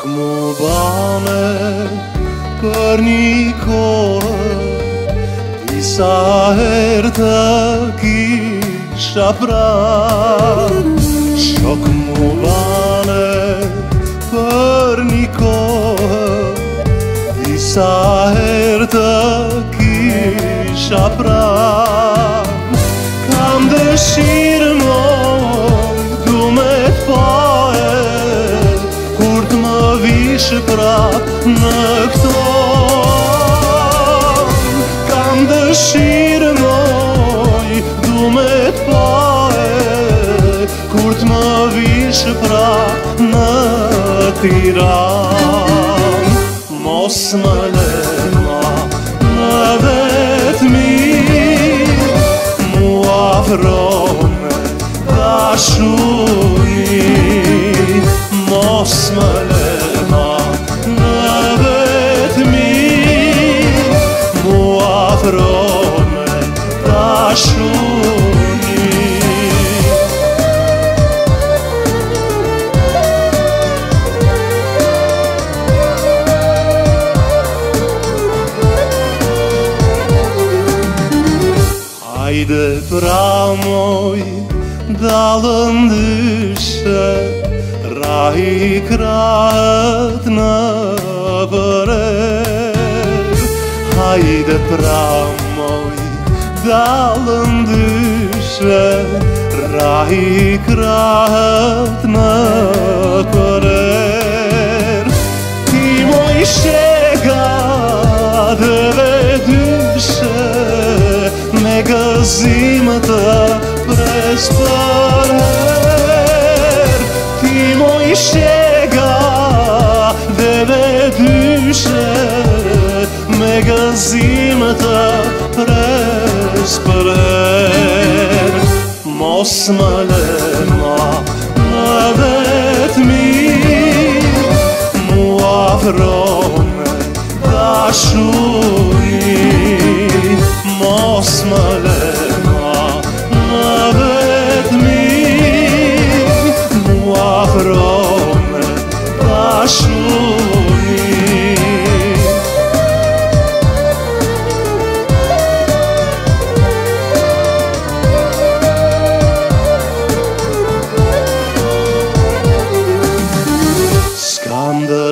Աղմուբանը կրնիկորը Իսահերդակի շապրա Շոքմուբանը կրնիկորը Իսահերդակի շապրա në këto Kam dëshirë noj, du me të pare Kur të më vishë pra në tiran Mos më le ma në vetëmi Mu afrome dashur αφρώμε τα σούνι. Haydi pramoy dalın düşe Rahi kratna Dhe pra më i dalën dyshe Raj i kratë kërër Ti më i Dhe dyshe Me gëzimë të presë përher Ti më i zimëta Res për er Mos më lëma Më vetë mi Mua frome Da shuri Mos më lëma Më vetë mi Mua frome Da shuri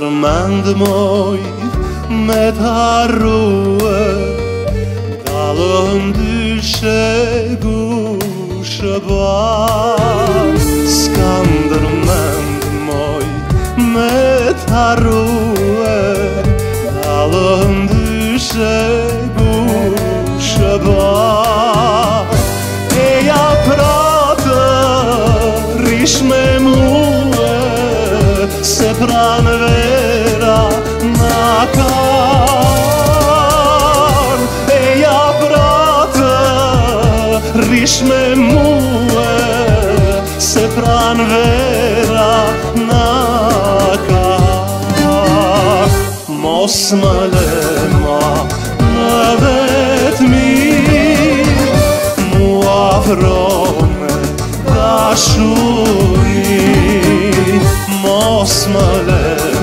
Skandër mëndë moj, me tarru e Dalën dy shë gushë ba Skandër mëndë moj, me tarru e Dalën dy shë gushë ba E ja rishme më se pranë vera në ka Rish me muë, se pran vera në ka Mos më lema në vetëmi Mu afrome dashur الظلام